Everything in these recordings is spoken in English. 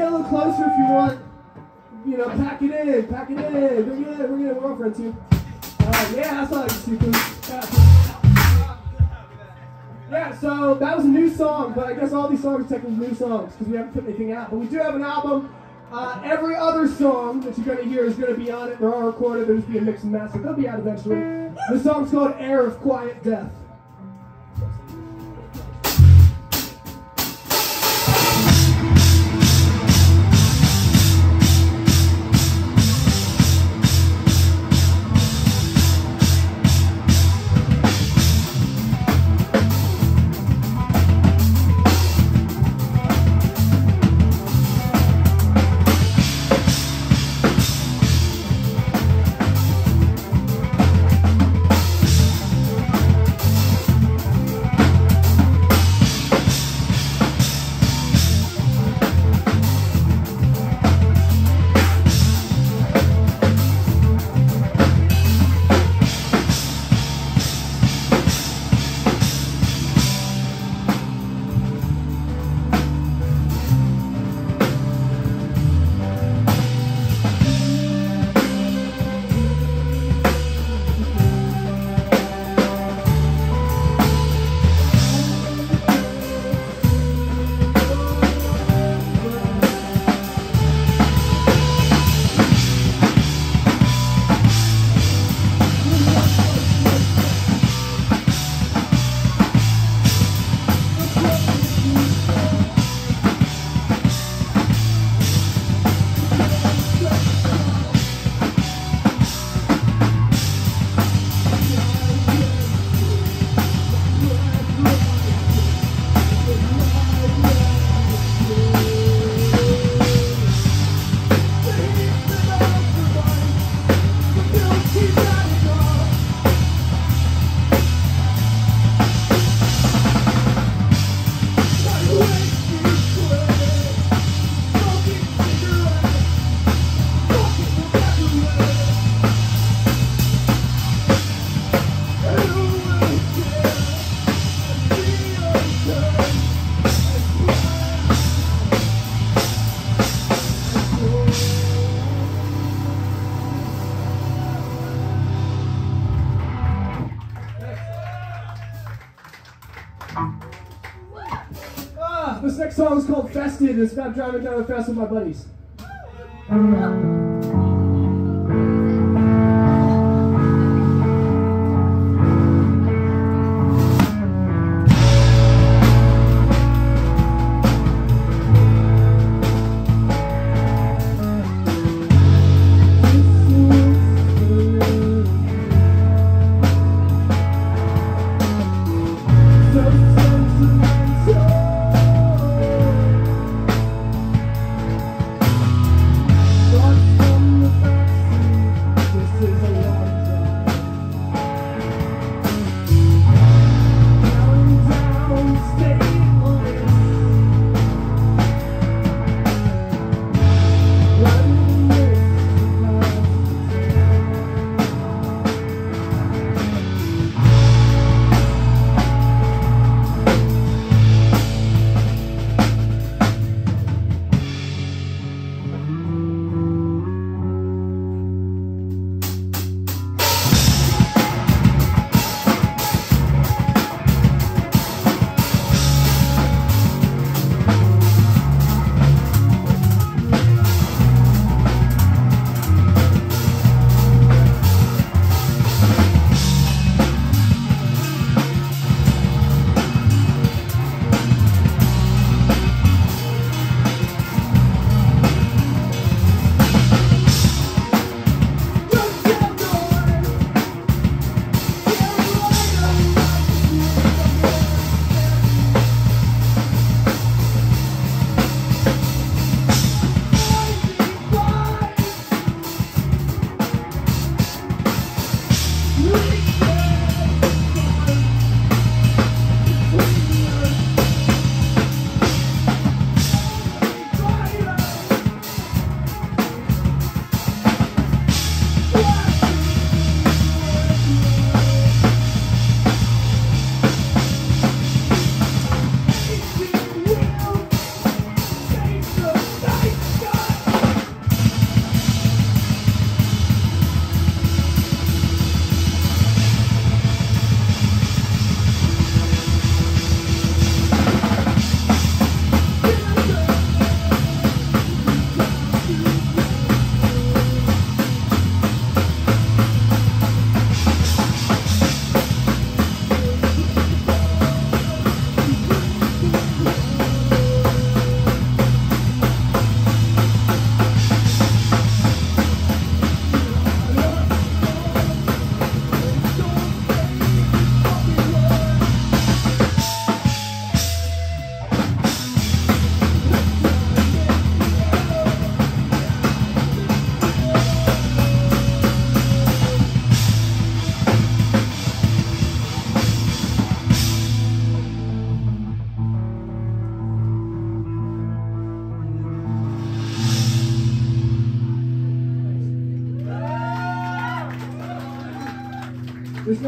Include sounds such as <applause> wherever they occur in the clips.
closer if you want. You know, pack it in, pack it in, bring it in, bring it in. We're all friends here. Uh, yeah, that's all I can see. Yeah. so that was a new song, but I guess all these songs are technically new songs because we haven't put anything out. But we do have an album. Uh, every other song that you're going to hear is going to be on it. They're all recorded. There's be a mix and master. They'll be out eventually. The song's called Air of Quiet Death. Fested. It's about driving down the fest with my buddies.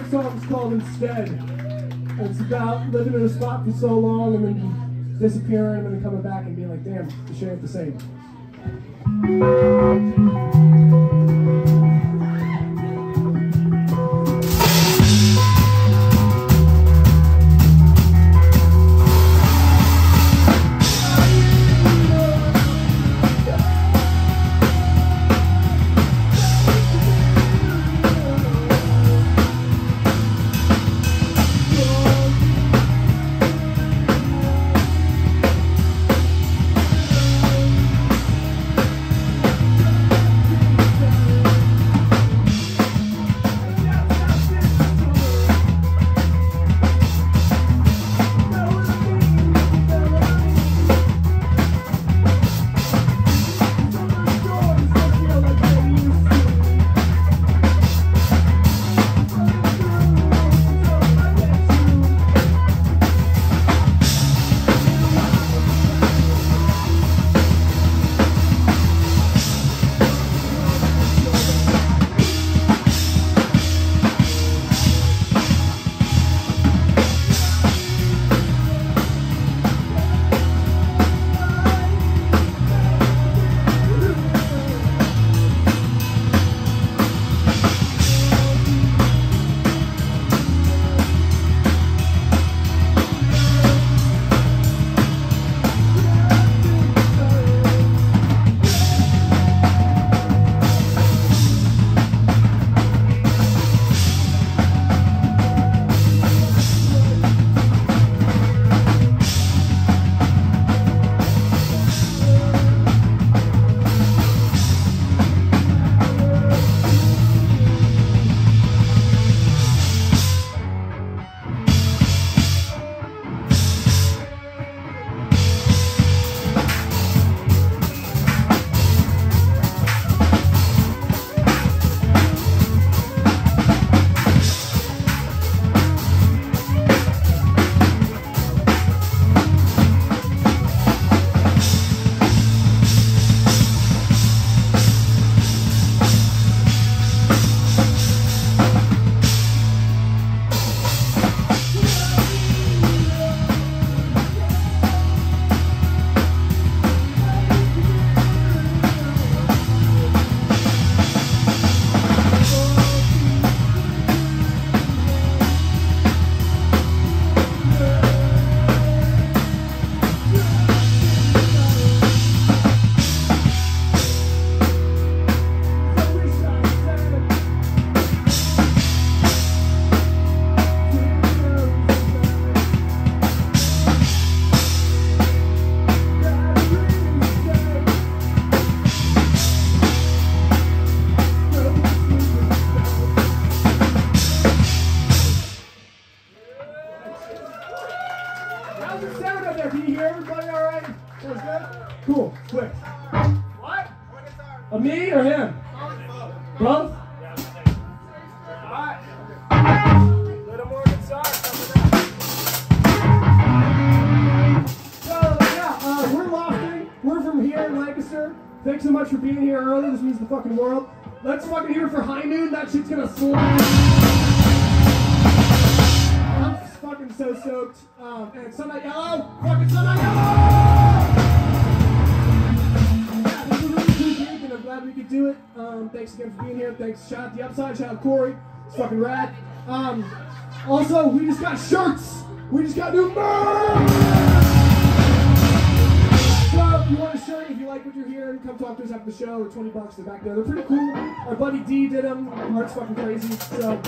Next song is called Instead. It's about living in a spot for so long and then disappearing and then coming back and being like, damn, the shit ain't the same. So stoked. Um, and Sun Not Yellow, fucking Sun Not Yellow! Yeah, this is really cool gig, and I'm glad we could do it. Um, thanks again for being here. Thanks, shout out the upside, shout out Corey. It's fucking rad. Um, also, we just got shirts. We just got new merch. So if you want a shirt, if you like what you're hearing, come talk to us after the show. They're 20 bucks. They're back there. They're pretty cool. Our buddy D did them. Art's fucking crazy. So,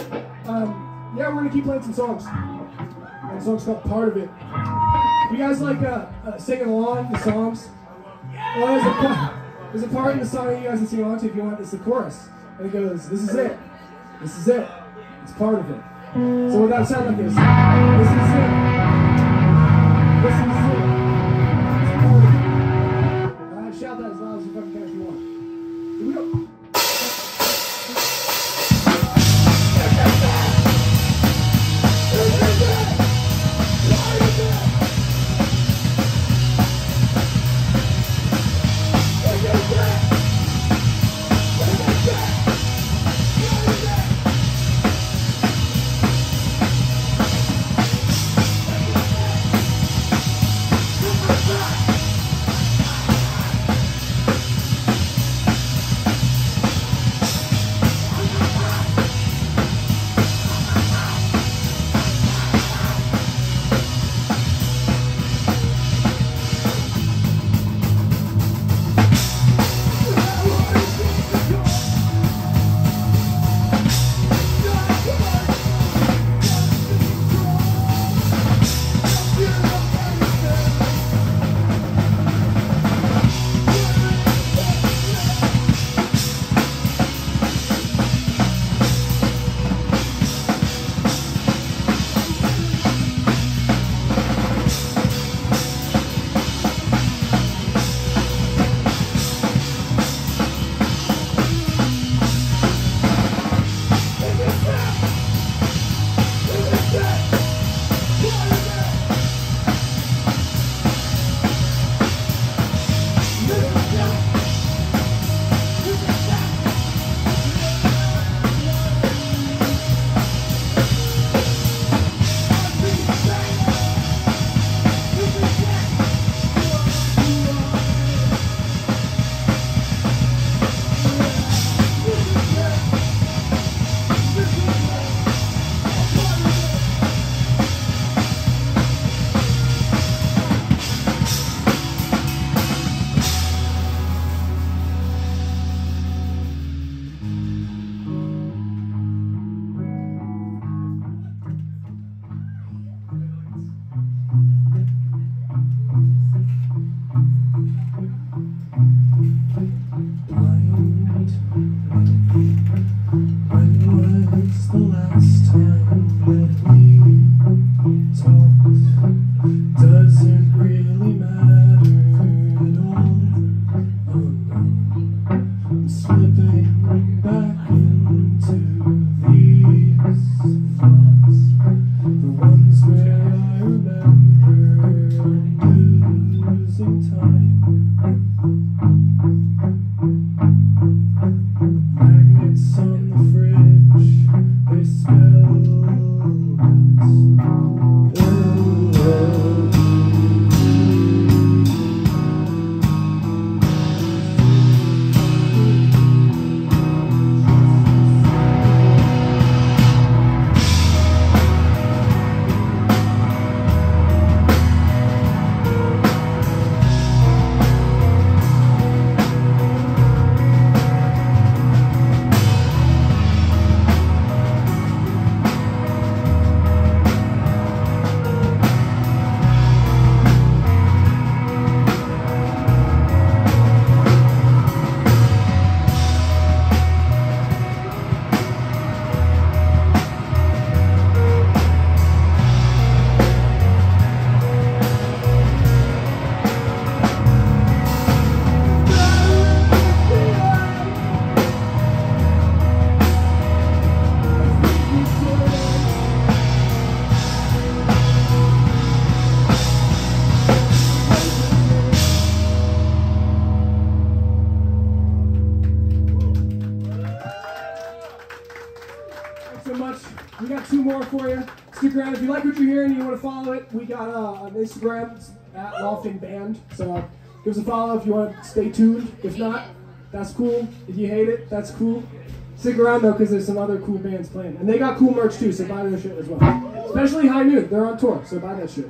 um, yeah, we're gonna keep playing some songs. The song's called Part of It. You guys like uh, uh, singing along the songs? Well, there's a, <laughs> part, there's a part in the song that you guys can sing along to if you want. It's the chorus. And it goes, This is it. This is it. It's part of it. So what that sound like is, This is it. This is Stick around. If you like what you're hearing and you want to follow it, we got uh, on Instagram at Lofting Band. So give us a follow if you want to stay tuned. If not, that's cool. If you hate it, that's cool. Stick around though, because there's some other cool bands playing, and they got cool merch too. So buy their shit as well. Especially High Noon, they're on tour, so buy that shit.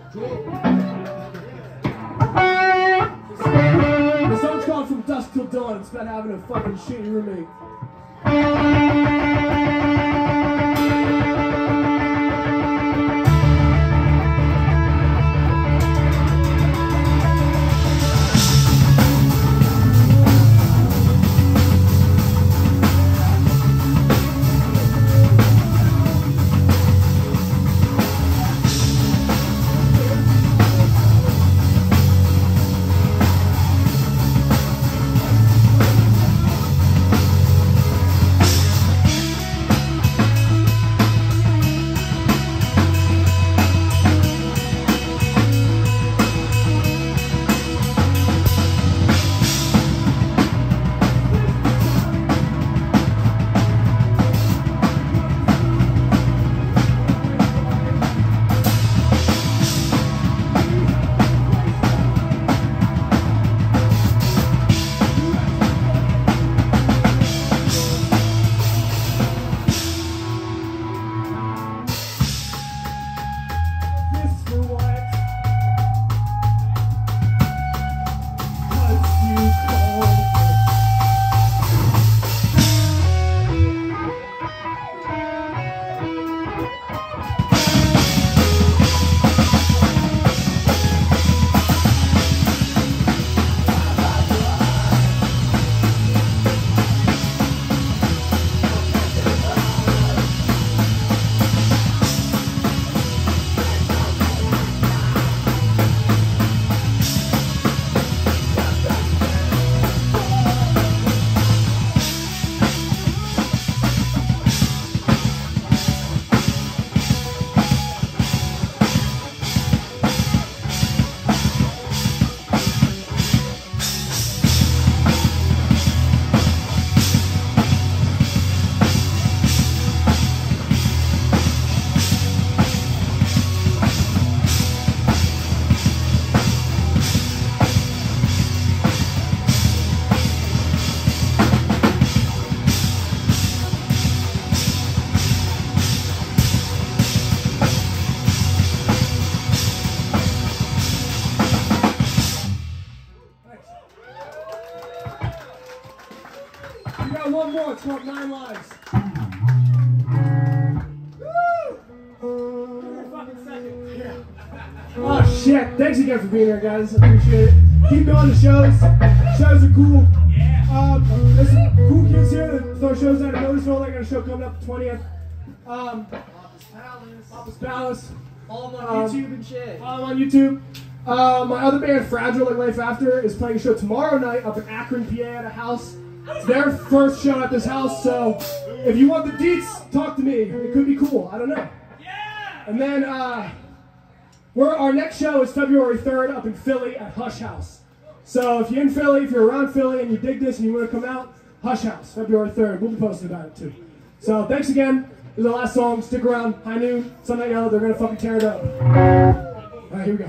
The song's called From Dusk Till Dawn. It's about having a fucking shitty roommate. Shit! Thanks again for being here, guys. I appreciate it. Keep going to shows. Shows are cool. Um, there's some cool kids here that throw shows out of Noticeville. They got a show coming up the 20th. Um, Papa's Palace. Office Palace. All on Um, YouTube and shit. Follow on YouTube. Uh, my other band, Fragile Like Life After, is playing a show tomorrow night up in Akron, PA at a house. It's their first show at this house, so if you want the deets, talk to me. It could be cool. I don't know. Yeah! And then uh, we're, our next show is February 3rd up in Philly at Hush House. So if you're in Philly, if you're around Philly and you dig this and you want to come out, Hush House, February 3rd. We'll be posting about it too. So thanks again. This is the last song. Stick around. High noon, Sun Not Yellow. They're going to fucking tear it up. All right, here we go.